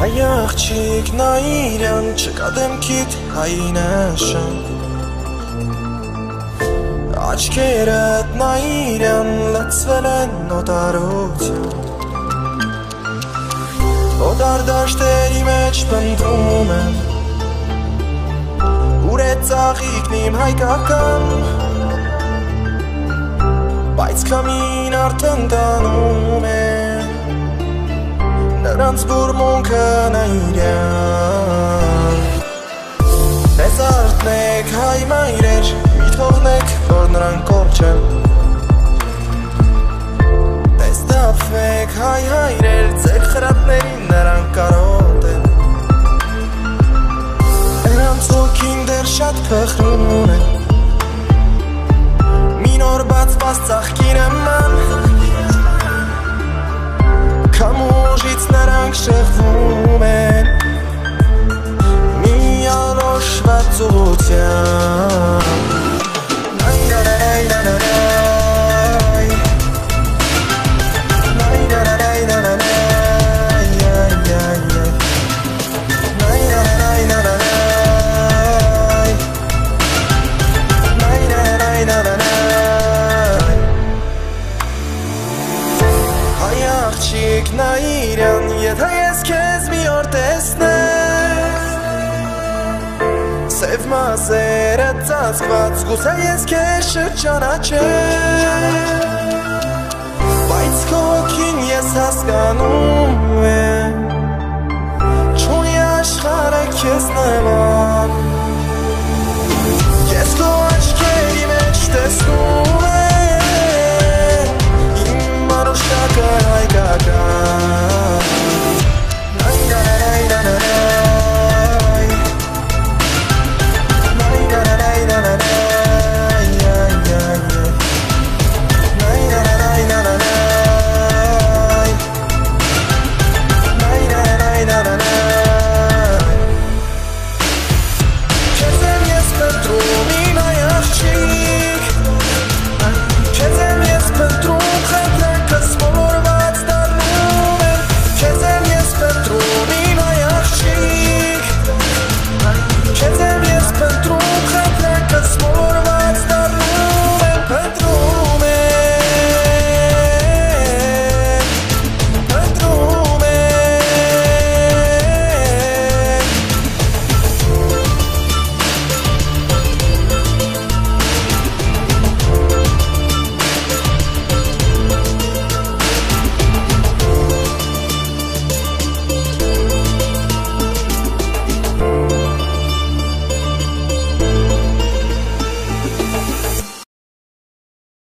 Հայ աղջիկ նա իրան չկա դեմքիդ հայի նշան Աչքերդ նա իրան լծվել են նոտարության Օդար դաշտերի մեջ պնդում եմ Ուր է ծաղիքն իմ հայկական Բայց կամին արդեն տանում է Նրանց բուրմունքը նայրյան նրանք շեղվում են Մի անոշված աղջիկ նա իրան Եթե ես քեզ մի օր տեսնես Սև մասերը ծածկված Գուցե ես քեզ շրջանաչեմ Բայց քո հոգին ես հասկանում